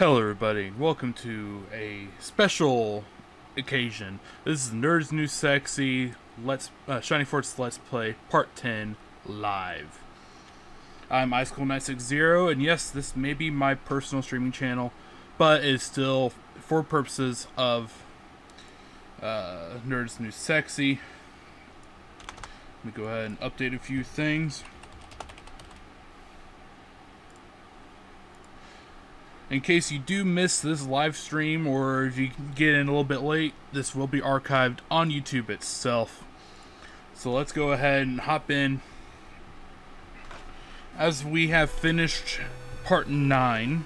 Hello, everybody. Welcome to a special occasion. This is Nerds New Sexy Let's uh, Shining Force Let's Play Part 10 live. I'm IceCold960, and yes, this may be my personal streaming channel, but it's still for purposes of uh, Nerds New Sexy. Let me go ahead and update a few things. In case you do miss this live stream or if you get in a little bit late, this will be archived on YouTube itself. So let's go ahead and hop in. As we have finished part 9,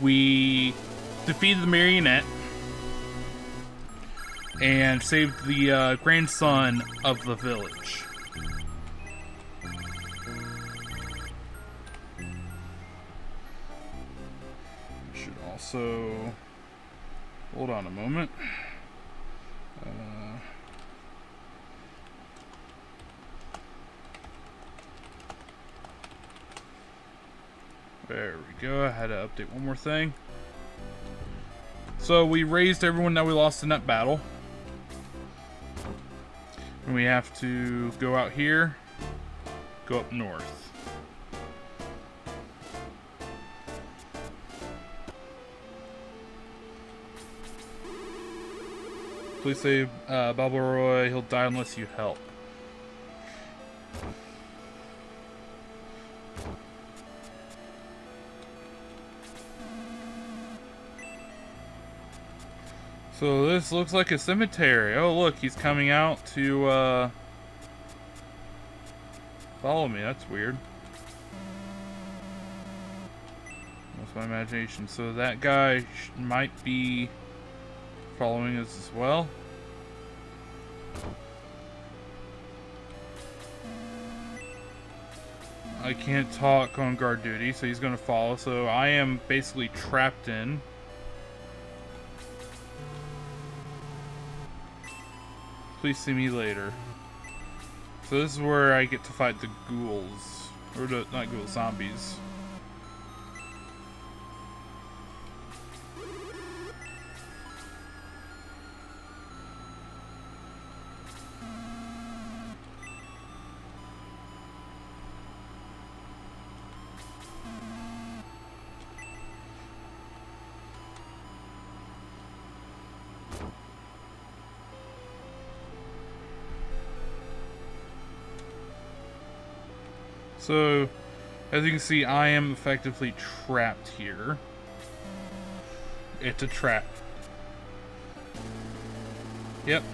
we defeated the marionette and saved the uh, grandson of the village. Also hold on a moment. Uh, there we go. I had to update one more thing. So we raised everyone that we lost in that battle. And we have to go out here, go up north. Please save uh. He'll die unless you help. So this looks like a cemetery. Oh look, he's coming out to uh, follow me. That's weird. That's my imagination. So that guy might be following us as well. I can't talk on guard duty, so he's going to follow. So I am basically trapped in. Please see me later. So this is where I get to fight the ghouls. Or the, not ghouls, zombies. So, as you can see, I am effectively trapped here. It's a trap. Yep.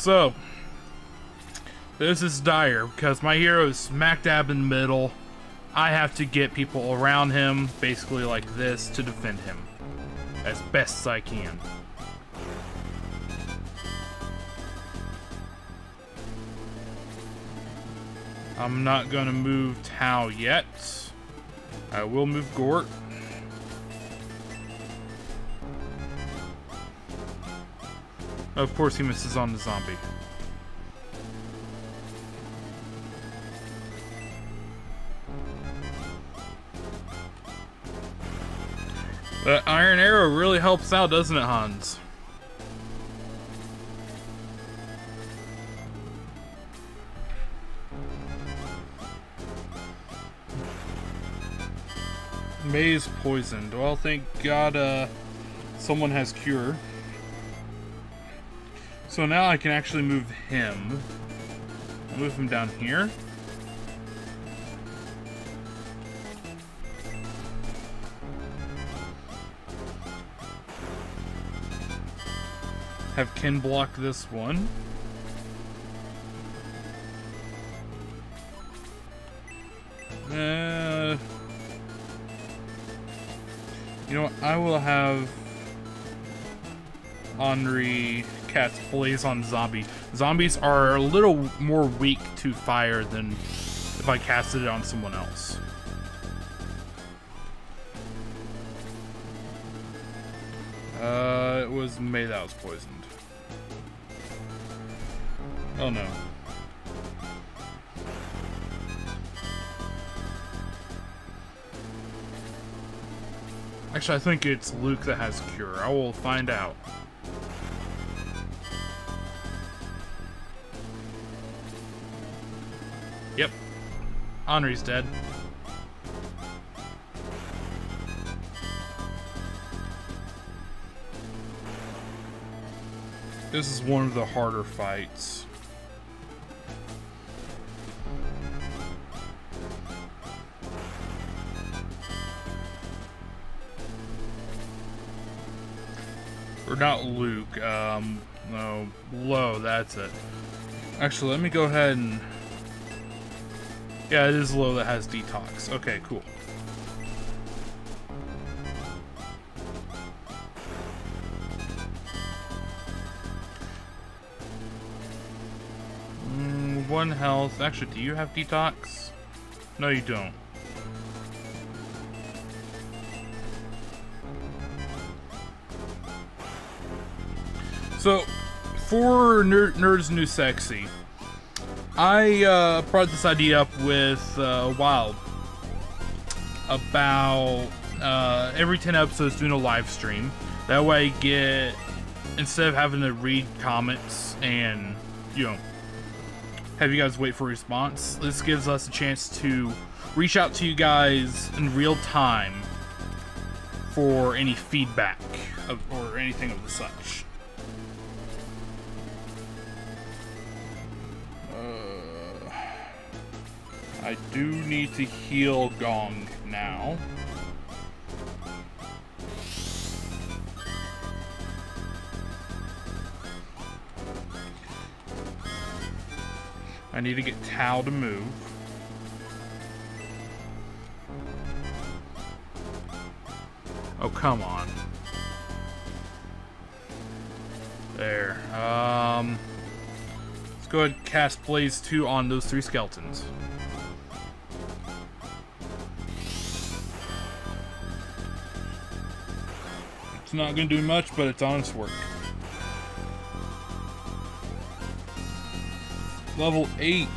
So this is dire because my hero is smack dab in the middle. I have to get people around him, basically like this, to defend him as best as I can. I'm not gonna move Tao yet. I will move Gort. Of course he misses on the zombie. That Iron Arrow really helps out, doesn't it, Hans? Mae's poisoned. Well, thank God uh, someone has cure. So now I can actually move him. Move him down here. Have Ken block this one. Uh, you know what? I will have Anri cast Blaze on Zombie. Zombies are a little more weak to fire than if I casted it on someone else. Uh, it was Mae that was poisoned. Oh no. Actually, I think it's Luke that has cure. I will find out. Yep. Anri's dead. This is one of the harder fights. Or not Luke, um, no, Lowe, that's it. Actually, let me go ahead and... Yeah, it is Lowe that has detox. Okay, cool. Mm, one health. Actually, do you have detox? No, you don't. So, for Nerd, Nerds New Sexy, I uh, brought this idea up with uh, Wild about uh, every 10 episodes doing a live stream. That way, I get instead of having to read comments and you know have you guys wait for a response, this gives us a chance to reach out to you guys in real time for any feedback of, or anything of the such. I do need to heal Gong now. I need to get Tao to move. Oh, come on. There. Um, let's go ahead and cast Blaze 2 on those three skeletons. It's not going to do much, but it's honest work. Level 8.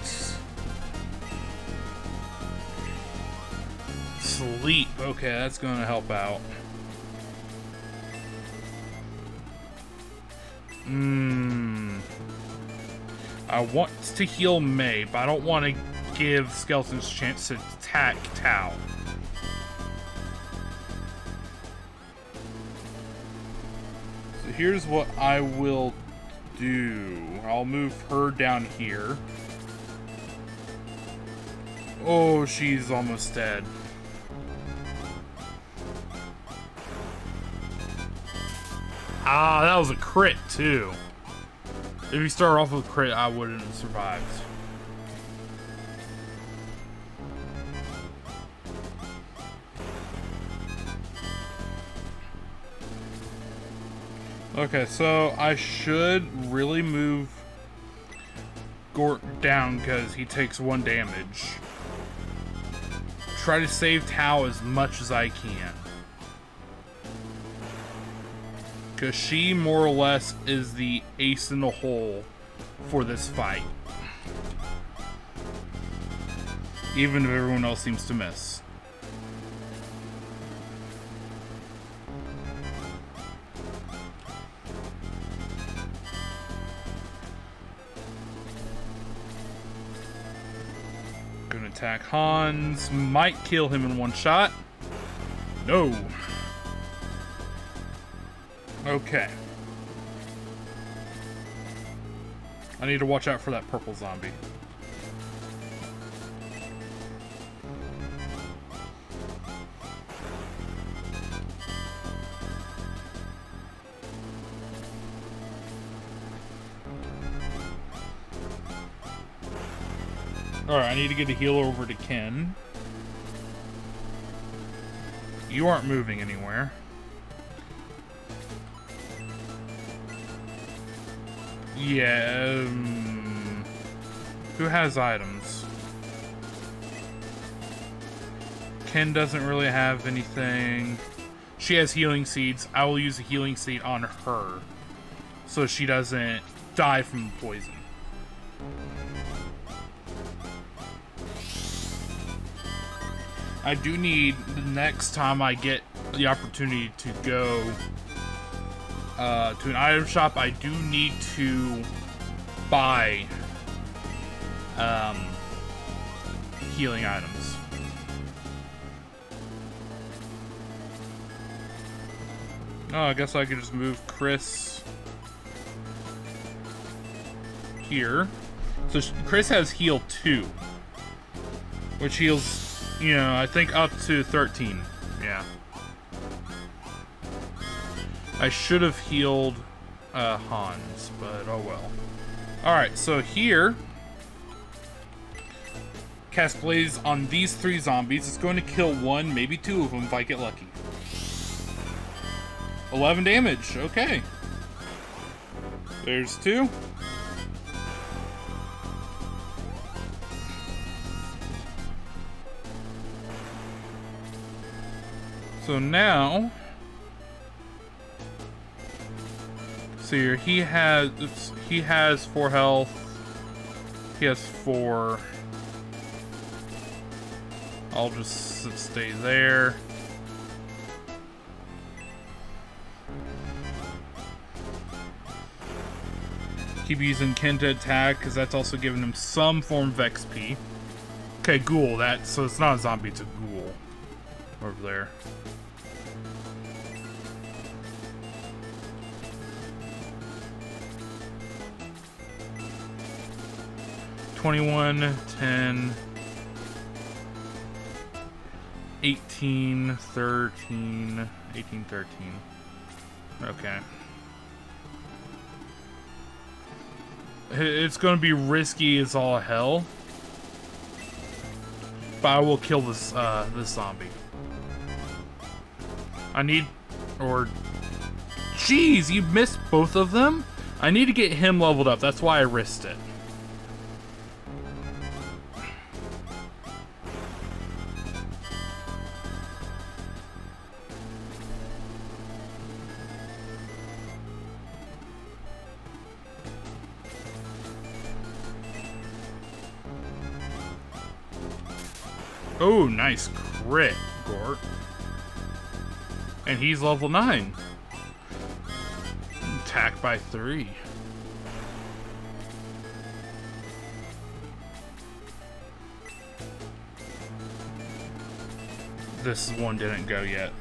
Sleep. Okay, that's going to help out. Mmm. I want to heal Mae, but I don't want to give Skeletons a chance to attack Tao. Here's what I will do. I'll move her down here. Oh, she's almost dead. Ah, that was a crit, too. If you start off with crit, I wouldn't have survived. Okay, so I should really move Gort down because he takes one damage. Try to save Tao as much as I can. Because she, more or less, is the ace in the hole for this fight. Even if everyone else seems to miss. Attack Hans. Might kill him in one shot. No. Okay. I need to watch out for that purple zombie. I need to get a heal over to Ken. You aren't moving anywhere. Yeah. Um, who has items? Ken doesn't really have anything. She has healing seeds. I will use a healing seed on her so she doesn't die from poison. I do need the next time I get the opportunity to go uh, to an item shop, I do need to buy um, healing items. Oh, I guess I could just move Khris here. So Khris has heal 2, which heals, you know, I think up to 13. Yeah. I should have healed uh, Hans, but oh well. Alright, so here, cast Blaze on these three zombies. It's going to kill one, maybe two of them if I get lucky. 11 damage, okay. There's two. So now, see here, he has he has four health. He has four. I'll just stay there. Keep using Ken to attack, because that's also giving him some form of XP. Okay, ghoul, that, so it's not a zombie, it's a ghoul. Over there. 21, 10, 18, 13, 18, 13. Okay. It's to be risky as all hell. But I will kill this, uh, this zombie. I need, or, jeez, you missed both of them? I need to get him leveled up. That's why I risked it. Oh, nice crit, Gort. And he's level 9. Attack by 3. This one didn't go yet.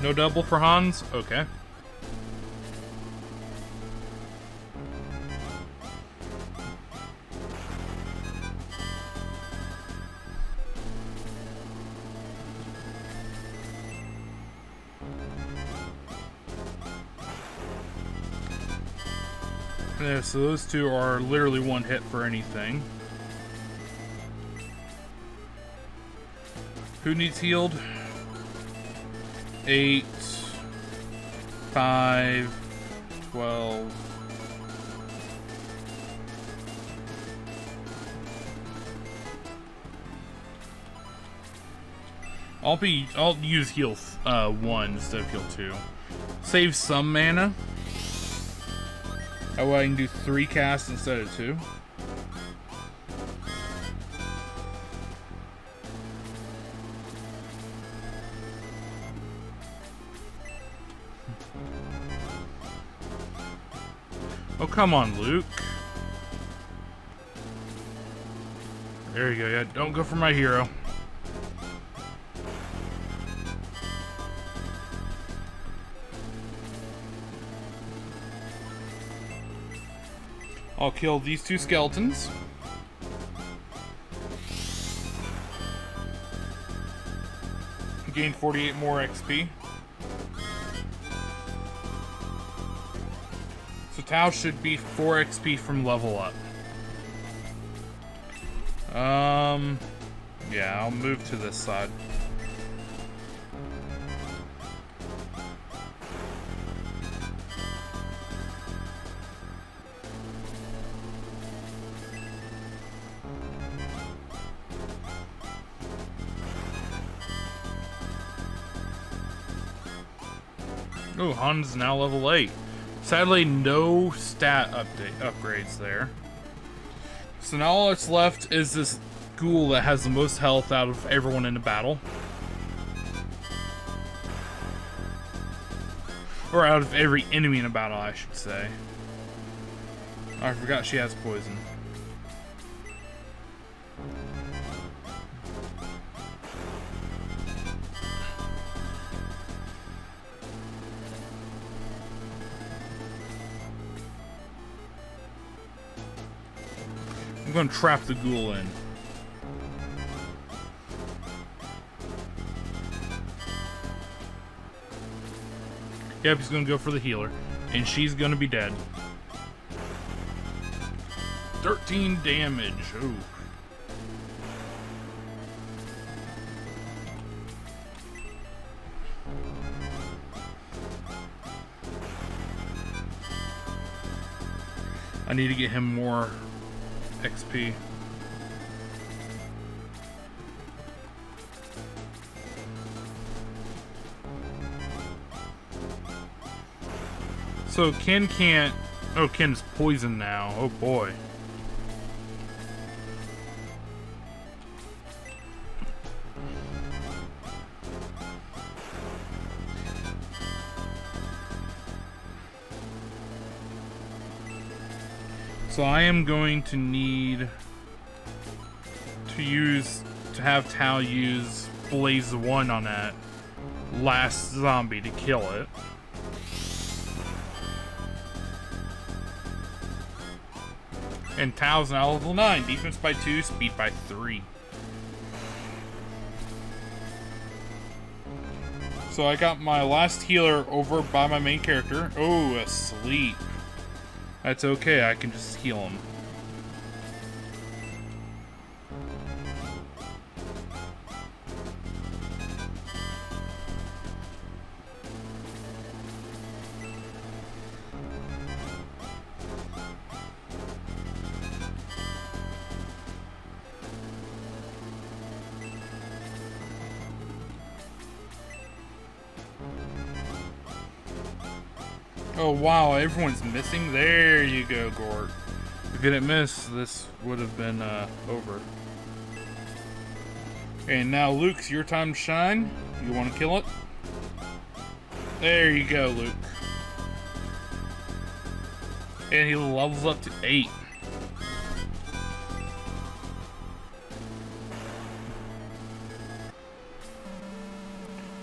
No double for Hans? Okay. Yeah, so those two are literally one hit for anything. Who needs healed? Eight, five, twelve. I'll be, I'll use heal uh, one instead of heal two. Save some mana. Oh, well, I can do three casts instead of two. Oh, come on, Luke. There you go. Yeah, don't go for my hero. I'll kill these two skeletons. Gain 48 more XP. So Tao should be 4 XP from level up. Um, yeah, I'll move to this side. Oh, Han's now level 8. Sadly, no stat update upgrades there. So now all that's left is this ghoul that has the most health out of everyone in the battle. Or out of every enemy in a battle, I should say. I forgot she has poison. I'm gonna trap the ghoul in. Yep, he's gonna go for the healer. And she's gonna be dead. 13 damage. Ooh. I need to get him more XP. So Ken can't... Oh, Ken's poisoned now. Oh boy. So I am going to need to use to have Tao use Blaze 1 on that last zombie to kill it. And Tao's now level 9, defense by 2, speed by 3. So I got my last healer over by my main character. Oh, asleep. That's okay, I can just heal him. Oh everyone's missing? There you go, Gort. If you didn't miss, this would have been uh, over. And now, Luke's your time to shine. You want to kill it? There you go, Luke. And he levels up to 8.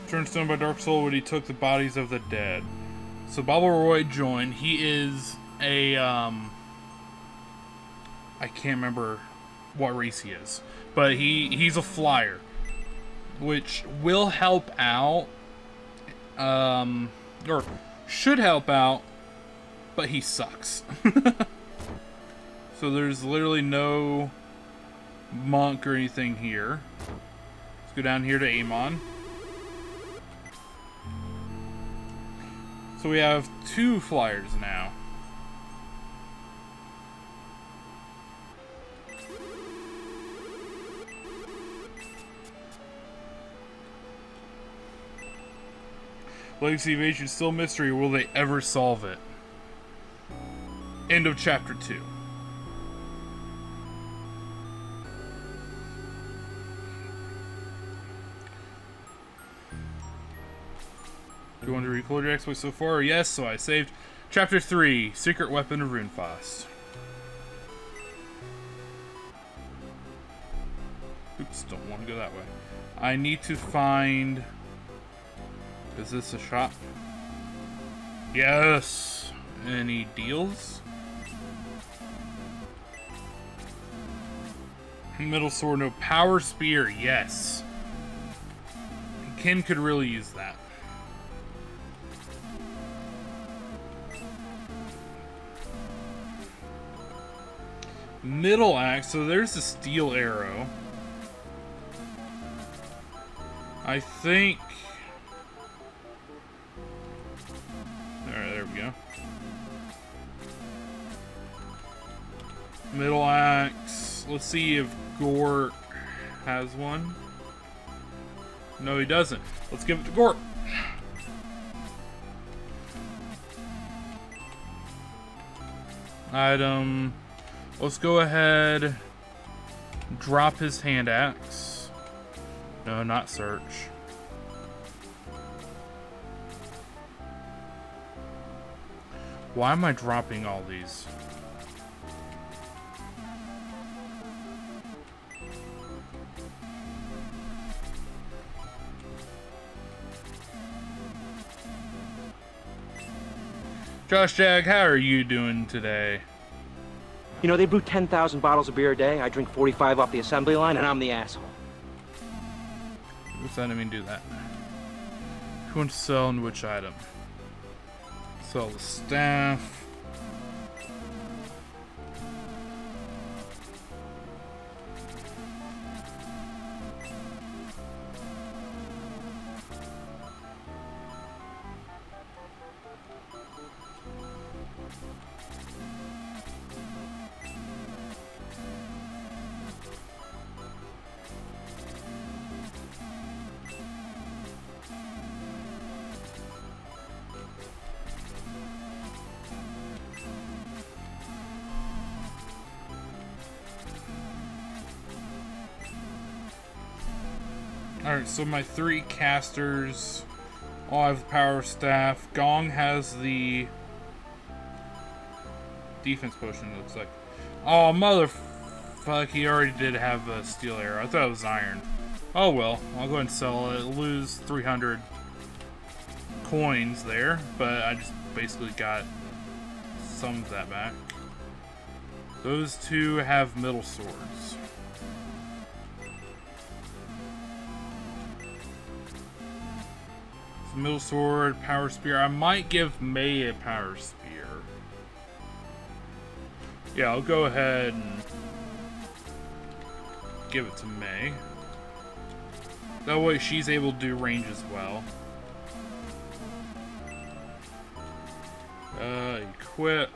Turned stone by Dark Sol when he took the bodies of the dead. So Roy joined. He is a um I can't remember what race he is, but he he's a flyer, which will help out, um, or should help out, but he sucks. so there's literally no monk or anything here. Let's go down here to Amon. So we have two flyers now. Legacy Evasion still mystery. Will they ever solve it? End of chapter 2. Do you want to record your exploits so far? Yes, so I saved Chapter 3, Secret Weapon of Runefaust. Oops, don't want to go that way. I need to find... Is this a shop? Yes! Any deals? Middle sword, no power spear, yes. Ken could really use that. middle axe, so there's the steel arrow. I think... Alright, there we go. Middle axe. Let's see if Gort has one. No, he doesn't. Let's give it to Gort. Item... Let's go ahead. Drop his hand axe. No, not search. Why am I dropping all these? Josh Jag, how are you doing today? You know, they brew 10,000 bottles of beer a day. I drink 45 off the assembly line, and I'm the asshole. Oops, I mean do that. Who wants to sell and which item? Sell the staff. So my three casters all have power staff. Gong has the defense potion, looks like. Oh, motherfuck, he already did have a steel arrow. I thought it was iron. Oh well, I'll go ahead and sell it. Lose 300 coins there, but I just basically got some of that back. Those two have middle swords. Middle sword, power spear. I might give Mae a power spear. Yeah, I'll go ahead and give it to Mae. That way she's able to do range as well. Uh, equip.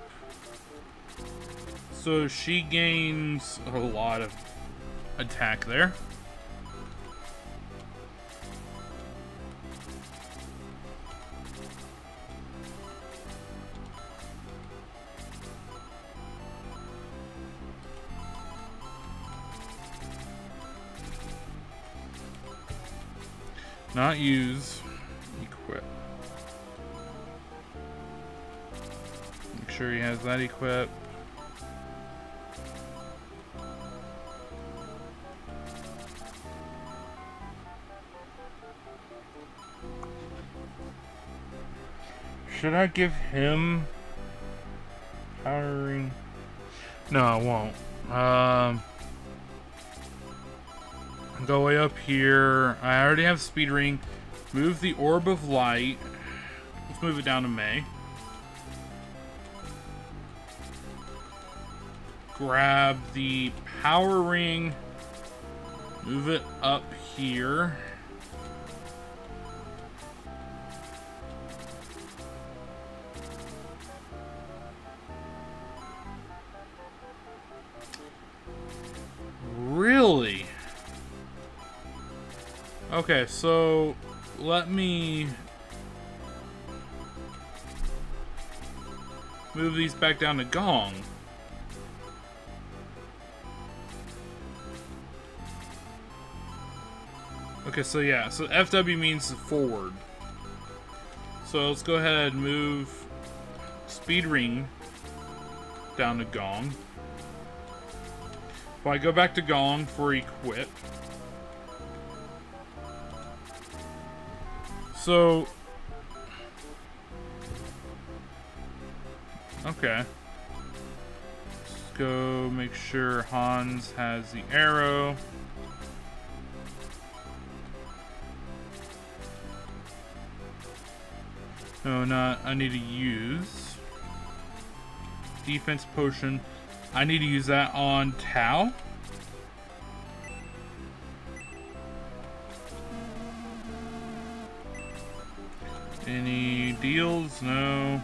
So she gains a lot of attack there. Not use. Equip. Make sure he has that equipped. Should I give him powering? No, I won't. Um, go way up here. I already have speed ring. Move the orb of light. Let's move it down to Mae. Grab the power ring. Move it up here. Okay, so let me move these back down to Gong. Okay, so yeah, so FW means forward. So let's go ahead and move Speed Ring down to Gong. If I go back to Gong for Equip, So... Okay. Let's go make sure Hans has the arrow. No, not. I need to use defense potion. I need to use that on Tao. Any deals? No.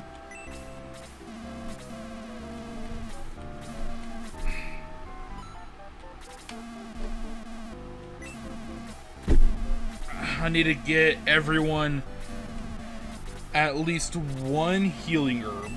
I need to get everyone at least one healing herb.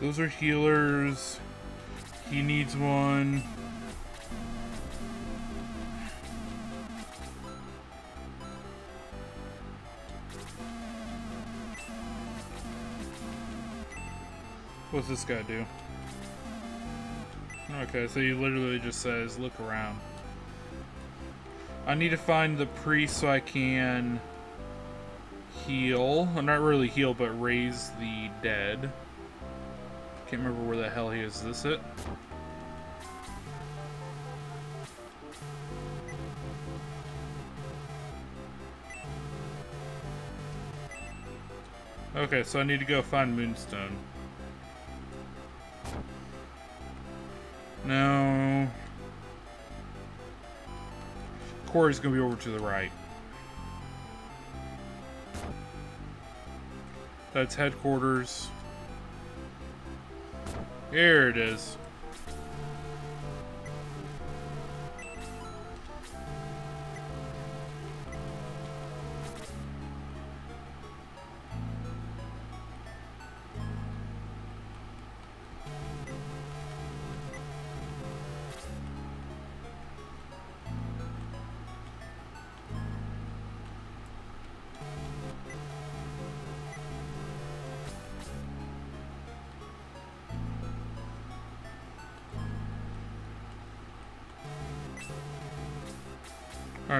Those are healers. He needs one. What's this guy do? Okay, so he literally just says, look around. I need to find the priest so I can heal. Not really heal, but raise the dead. Can't remember where the hell he is. Is this it? Okay, so I need to go find Moonstone. No. Corey's gonna be over to the right. That's headquarters. Here it is.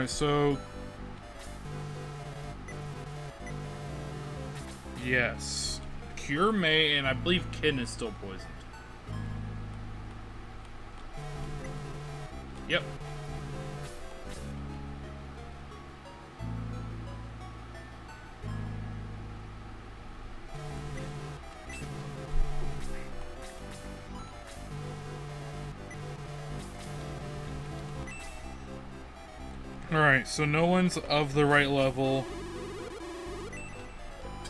Alright, so... Yes. Cure Mae, and I believe Ken is still poisoned. Yep. Alright, so no one's of the right level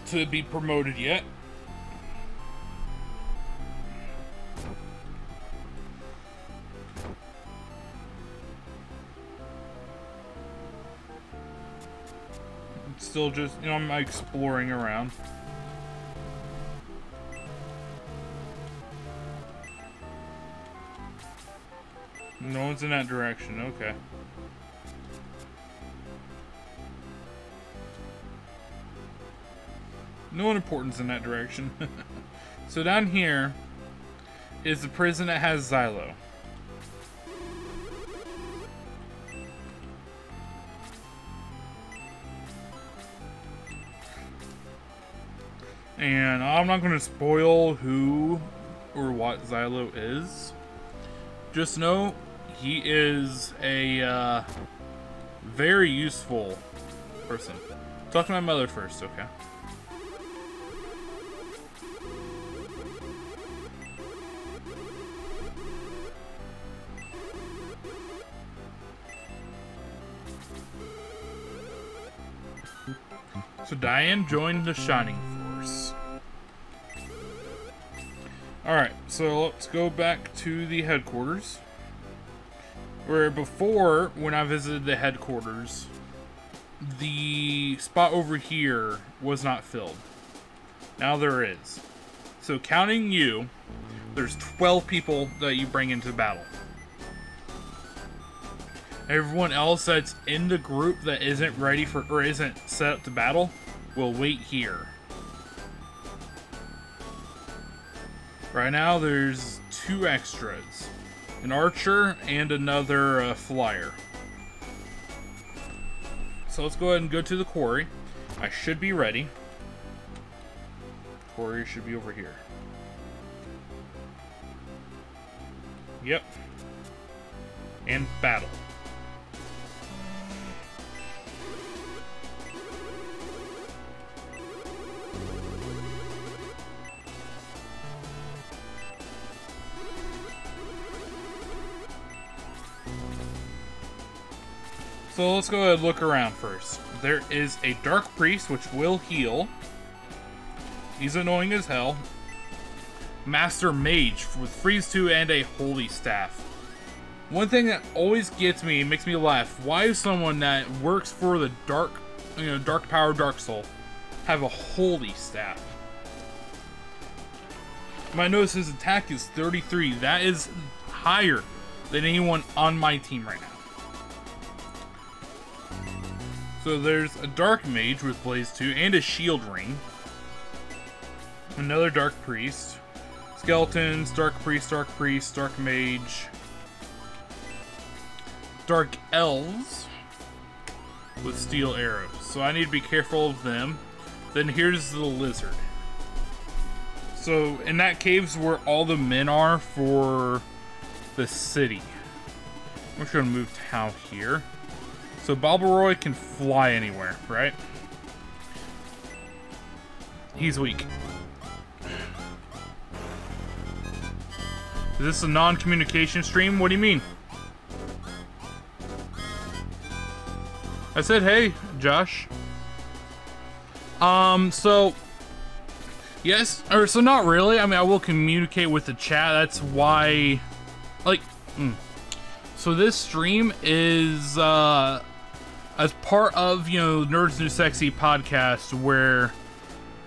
to be promoted yet. Still just, you know, I'm exploring around. No one's in that direction, okay. No importance in that direction. so down here is the prison that has Zylo. And I'm not going to spoil who or what Zylo is. Just know he is a uh, very useful person. Talk to my mother first, okay? Diane joined the Shining Force. Alright, so let's go back to the headquarters. Where before, when I visited the headquarters, the spot over here was not filled. Now there is. So counting you, there's 12 people that you bring into battle. Everyone else that's in the group that isn't ready for or isn't set up to battle will wait here. Right now there's two extras. An archer and another uh, flyer. So let's go ahead and go to the quarry. I should be ready. Quarry should be over here. Yep. And battle. So let's go ahead and look around first. There is a Dark Priest, which will heal. He's annoying as hell. Master Mage with Freeze 2 and a Holy Staff. One thing that always gets me, makes me laugh, why is someone that works for the Dark, you know, Dark Power Dark Sol have a Holy Staff? My notice his attack is 33. That is higher than anyone on my team right now. So there's a Dark Mage with Blaze 2 and a Shield Ring. Another Dark Priest. Skeletons, Dark Priest, Dark Priest, Dark Mage. Dark Elves with Steel Arrows. So I need to be careful of them. Then here's the Lizard. So in that cave's where all the men are for the city. I'm just gonna move Tao here. So Balbaroy can fly anywhere, right? He's weak. Is this a non-communication stream? What do you mean? I said, hey, Josh. Um, so... Yes, or so not really. I mean, I will communicate with the chat. That's why... Like... Mm. So this stream is, uh as part of you know Nerds New Sexy podcast, where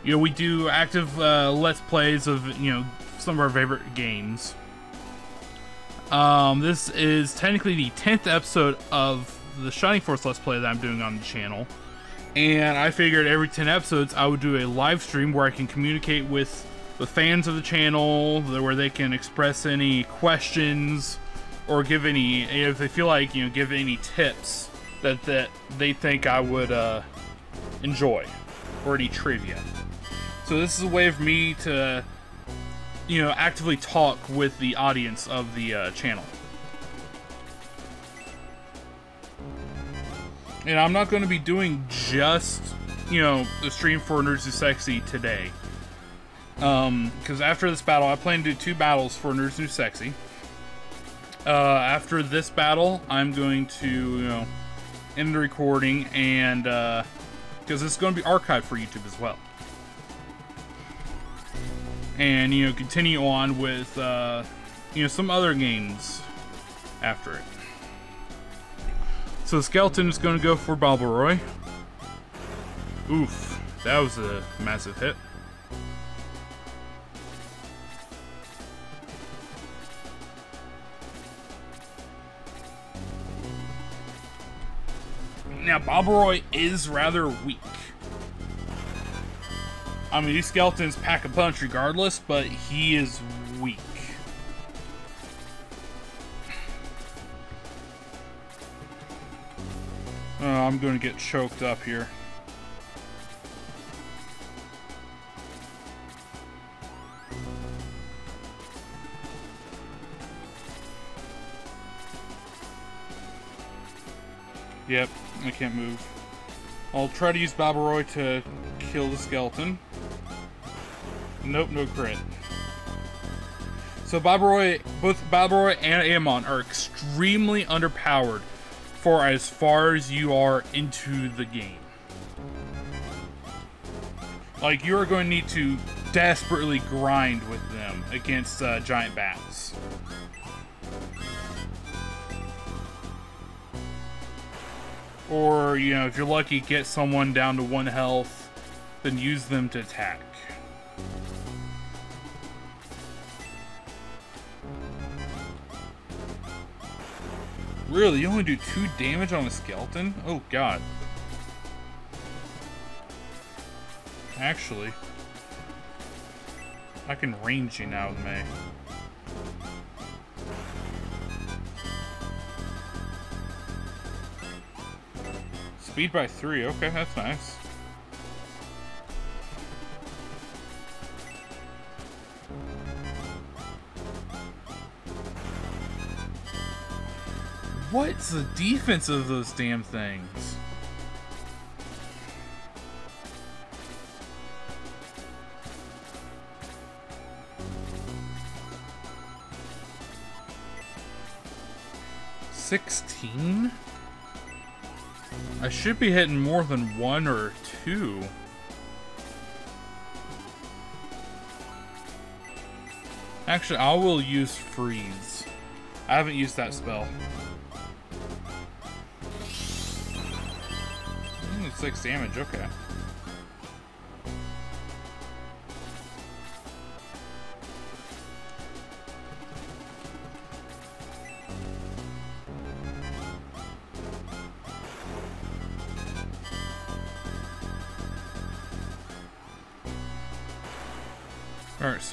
you know we do active uh, let's plays of you know some of our favorite games. Um, this is technically the tenth episode of the Shining Force Let's Play that I'm doing on the channel, and I figured every ten episodes I would do a live stream where I can communicate with the fans of the channel, where they can express any questions or give any if they feel like you know give any tips that that they think I would uh, enjoy, or any trivia. So this is a way of me to, you know, actively talk with the audience of the uh, channel. And I'm not going to be doing just, you know, the stream for Nerds Too Sexy today. Um, because after this battle, I plan to do two battles for Nerds New Sexy. Uh, after this battle, I'm going to, you know, end the recording and because uh, it's going to be archived for YouTube as well. And you know, continue on with uh, you know some other games after it. So the skeleton is going to go for Balbaroy. Oof, that was a massive hit. Now, Balbaroy is rather weak. I mean, these skeletons pack a punch regardless, but he is weak. Oh, I'm going to get choked up here. Yep, I can't move. I'll try to use Balbaroy to kill the skeleton. Nope, no crit. So Balbaroy, both Balbaroy and Amon are extremely underpowered for as far as you are into the game. Like, you are going to need to desperately grind with them against uh, giant bats. Or, you know, if you're lucky, get someone down to one health, then use them to attack. Really? You only do two damage on a skeleton? Oh, God. Actually, I can range you now with Mae. Speed by three. Okay, that's nice. What's the defense of those damn things? Sixteen? I should be hitting more than one or two. Actually, I will use freeze. I haven't used that spell. Ooh, six damage, okay.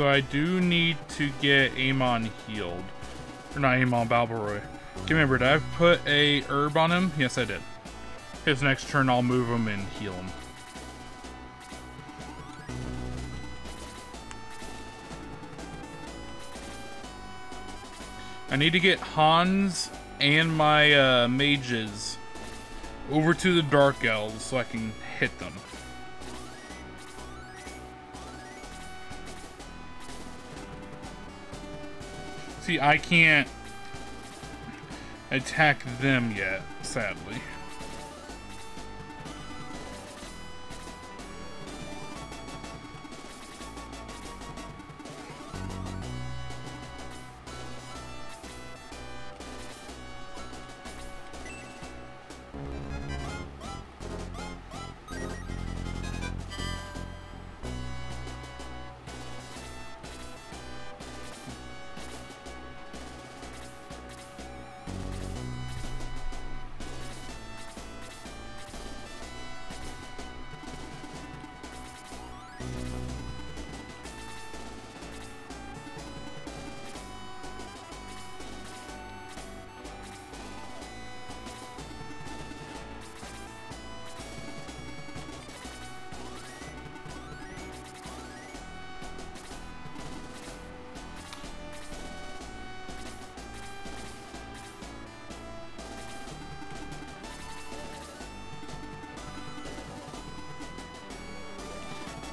So I do need to get Amon healed. Or not Amon, Balbaroy. Remember, did I put a herb on him? Yes, I did. His next turn, I'll move him and heal him. I need to get Hans and my uh, mages over to the Dark Elves so I can hit them. See, I can't attack them yet, sadly.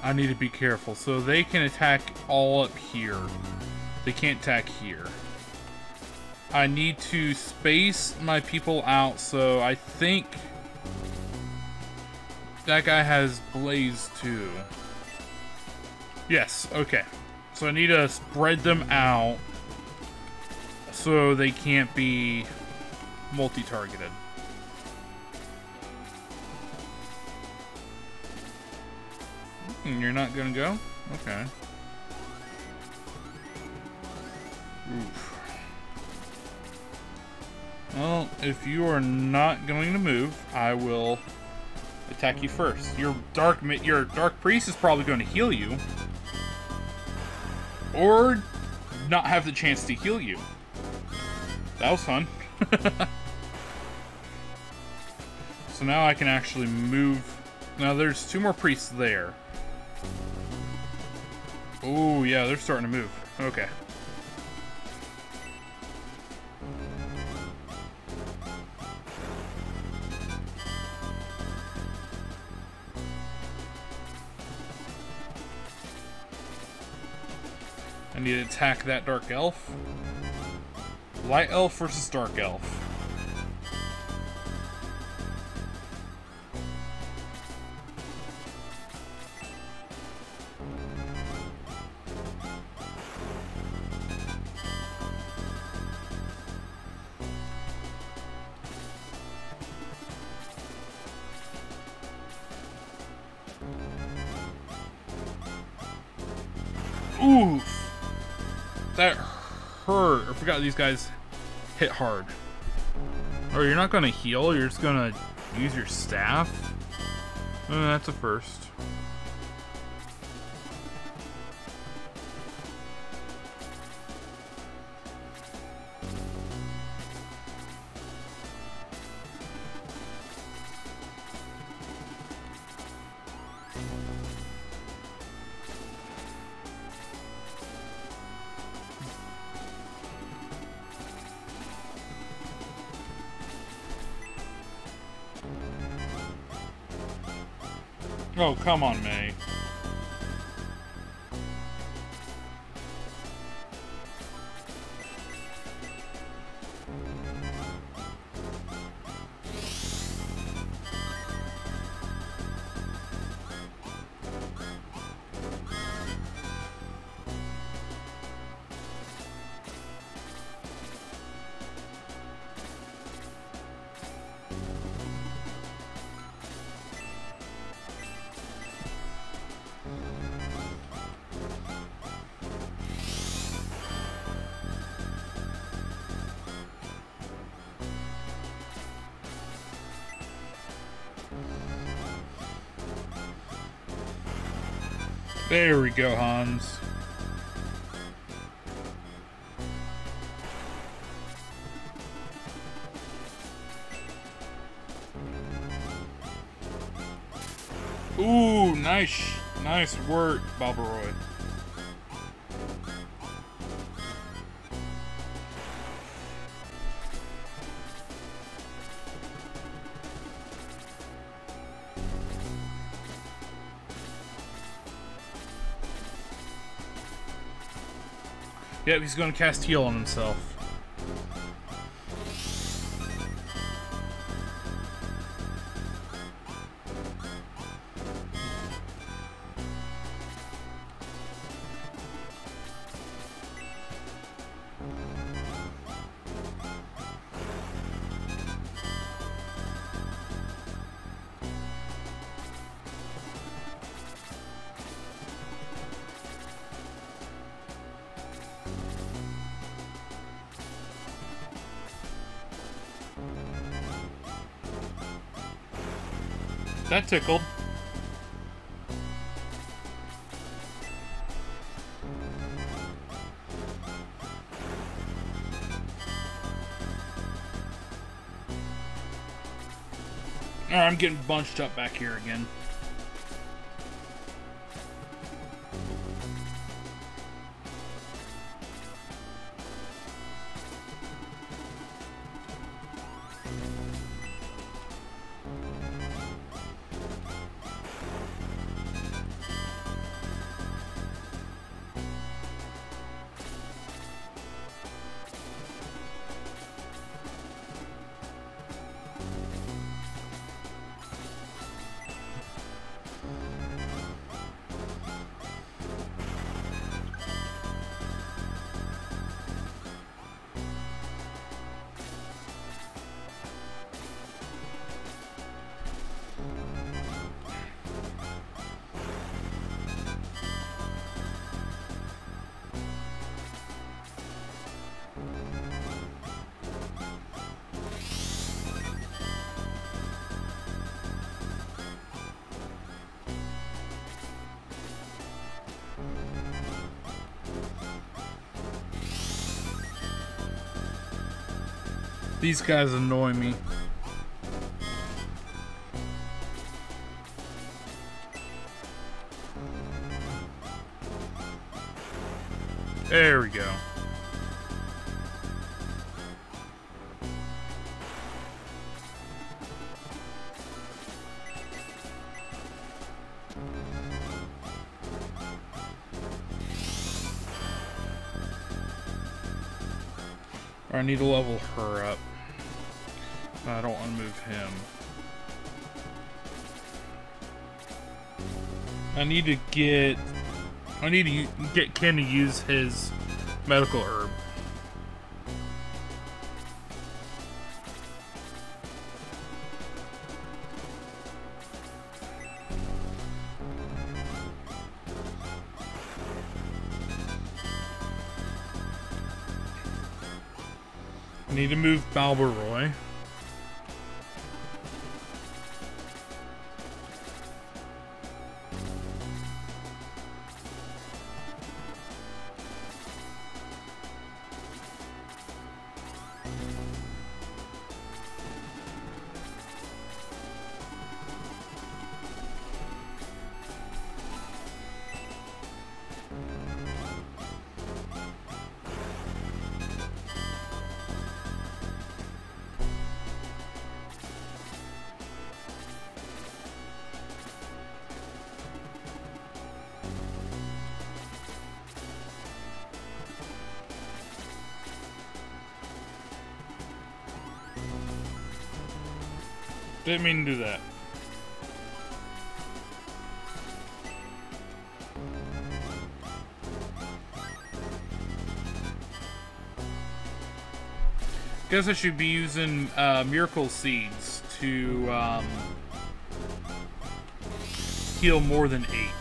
I need to be careful. So they can attack all up here. They can't attack here. I need to space my people out, so I think that guy has Blaze too. Yes, okay. So I need to spread them out so they can't be multi-targeted. You're not gonna go? Okay. Oof. Well, if you are not going to move, I will attack you first. Your dark your dark priest is probably going to heal you, or not have the chance to heal you. That was fun. so now I can actually move. Now there's two more priests there. Oh, yeah, they're starting to move. Okay. I need to attack that Dark Elf. Light Elf versus Dark Elf. These guys hit hard. Oh, you're not gonna heal, you're just gonna use your staff? That's a first. Come on, Mae. There we go, Hans. Ooh, nice, nice work, Bob Yep, he's going to cast heal on himself. Tickled. I'm getting bunched up back here again. These guys annoy me. There we go. I need to level her up. I don't want to move him. I need to get... I need to get Ken to use his medical herb. I need to move Balbaroy. Didn't mean to do that. Guess I should be using uh, Miracle Seeds to um, heal more than eight.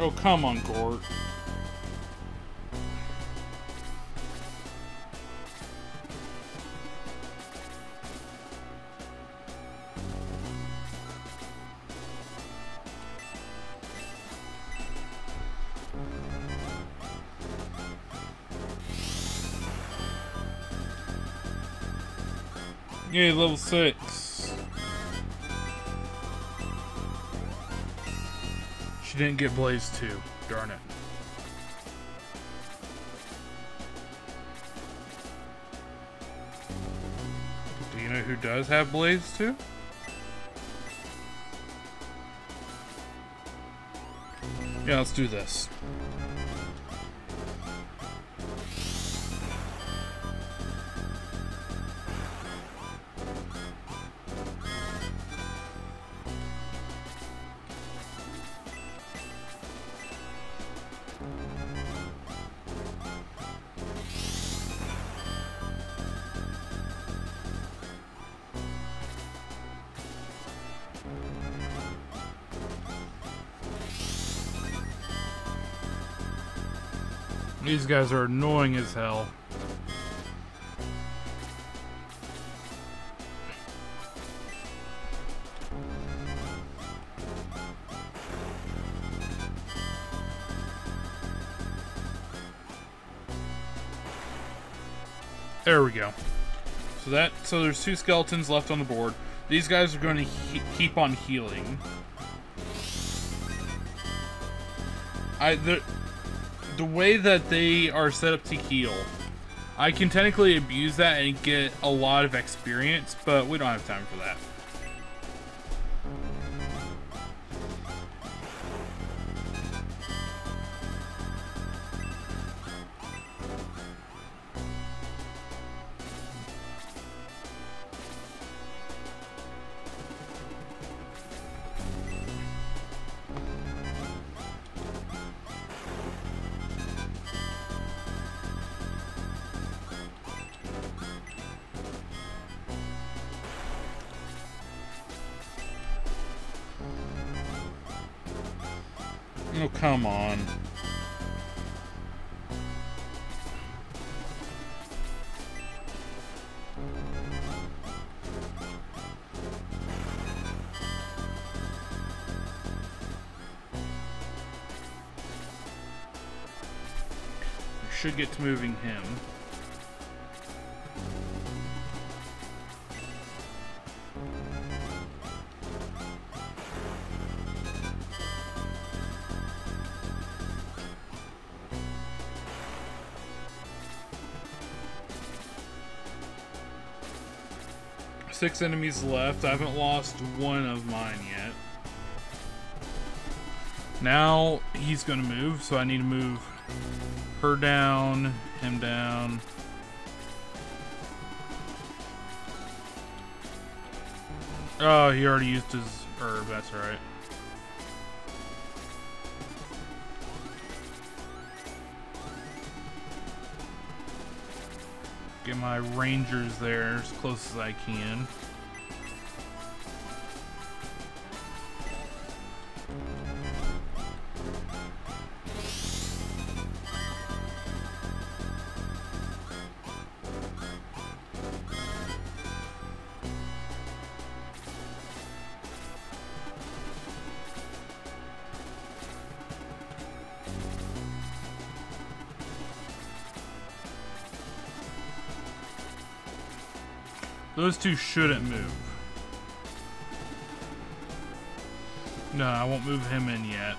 Oh, come on, Gort. Yay, level 6. Didn't get Blaze 2. Darn it. Do you know who does have Blaze 2? Yeah, let's do this. These guys are annoying as hell. There we go. So that so there's two skeletons left on the board. These guys are going to he keep on healing. I the the way that they are set up to heal, I can technically abuse that and get a lot of experience, but we don't have time for that. Get to moving him. Six enemies left. I haven't lost one of mine yet. Now he's gonna move, so I need to move her down, him down. Oh, he already used his herb, that's alright. Get my rangers there as close as I can. Those two shouldn't move. No, I won't move him in yet.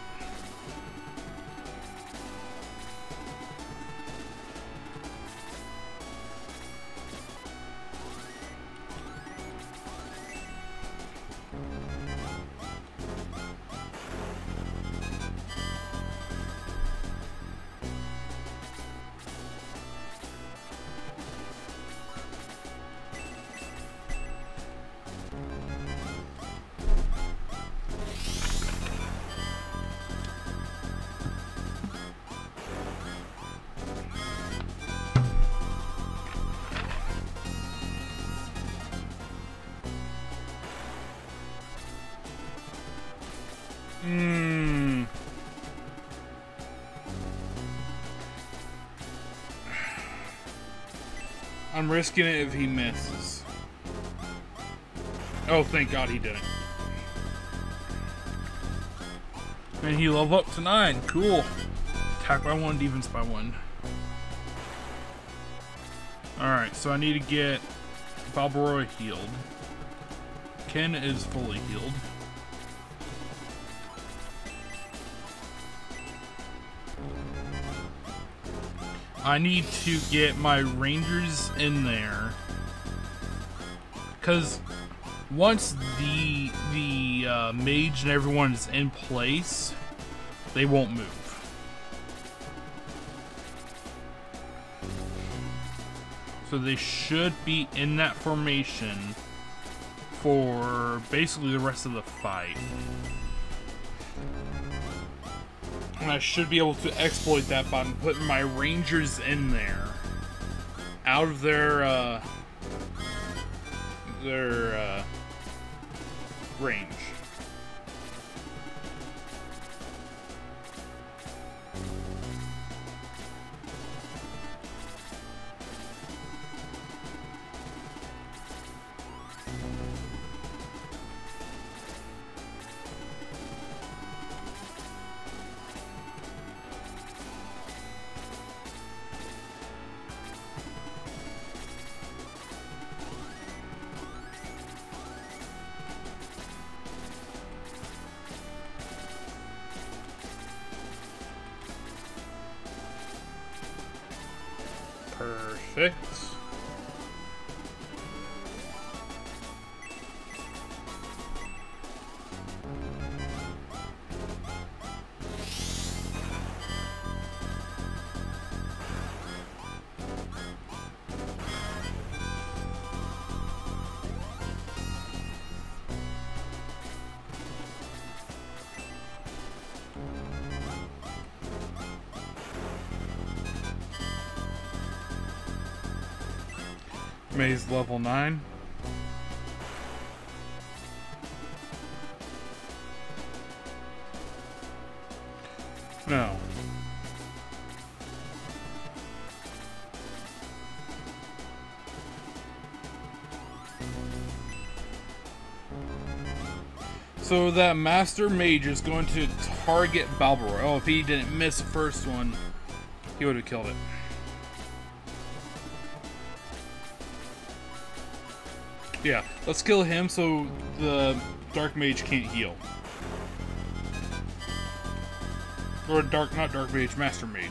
Risking it if he misses. Oh, thank God he didn't. And he leveled up to 9. Cool. Attack by 1, defense by 1. Alright, so I need to get Balbaroy healed. Ken is fully healed. I need to get my rangers in there. Because once the the uh, mage and everyone is in place, they won't move. So they should be in that formation for basically the rest of the fight. And I should be able to exploit that by putting my rangers in there. Out of their, uh, their, uh, range. Mae's level 9. No. So that Master Mage is going to target Balbaroy. Oh, if he didn't miss the first one, he would have killed it. Yeah, let's kill him so the Dark Mage can't heal. Or Dark, not Dark Mage, Master Mage.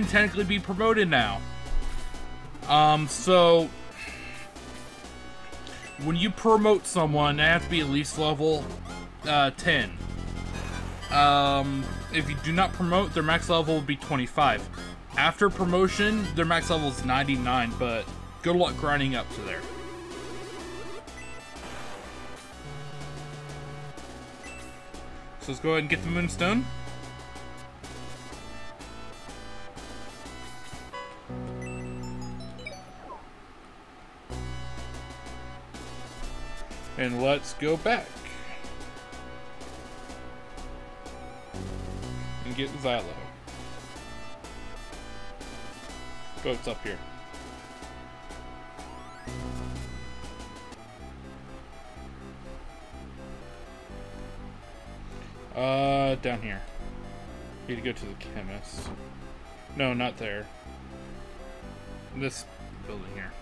Can technically be promoted now. Um, so when you promote someone, they have to be at least level uh, 10. Um, if you do not promote, their max level will be 25. After promotion, their max level is 99, but good luck grinding up to there. So let's go ahead and get the Moonstone. And let's go back. And get Zylo. It's up here. Uh, down here. Need to go to the chemist. No, not there. This building here.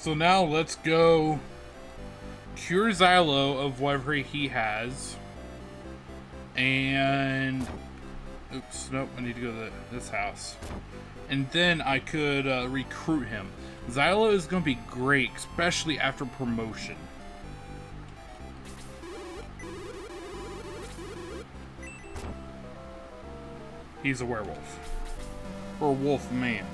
So now let's go cure Zylo of whatever he has. And... Oops, nope, I need to go to this house. And then I could uh, recruit him. Zylo is going to be great, especially after promotion. he's a werewolf. Or a wolf man.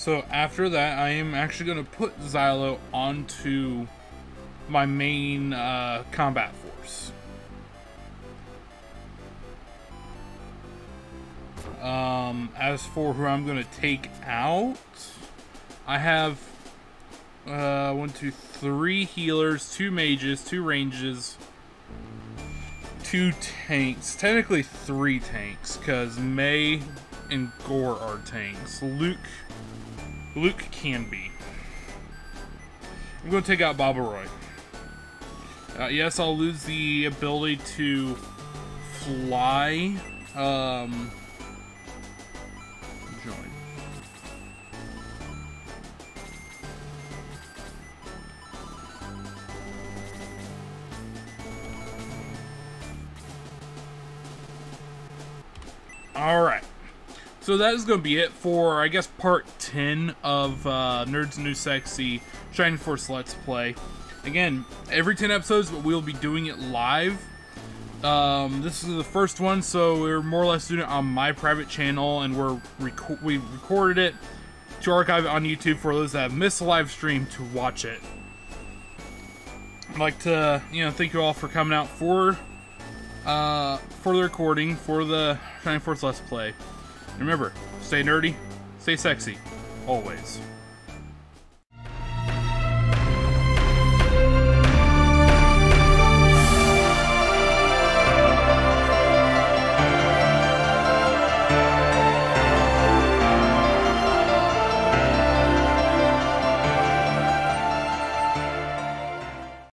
So after that, I am actually going to put Zylo onto my main uh, combat force. Um, as for who I'm going to take out, I have uh, one, two, three healers, two mages, two ranges, two tanks. Technically three tanks, because Mae and Gort are tanks. Luke Luke can be. I'm going to take out Balbaroy. Uh, yes, I'll lose the ability to fly. Um, So that is going to be it for, I guess, part 10 of uh, Nerds New Sexy Shining Force Let's Play. Again, every 10 episodes, but we'll be doing it live. Um, this is the first one, so we're more or less doing it on my private channel, and we're we recorded it to archive it on YouTube for those that have missed the live stream to watch it. I'd like to, you know, thank you all for coming out for, uh, for the recording, for the Shining Force Let's Play. Remember, stay nerdy, stay sexy, always.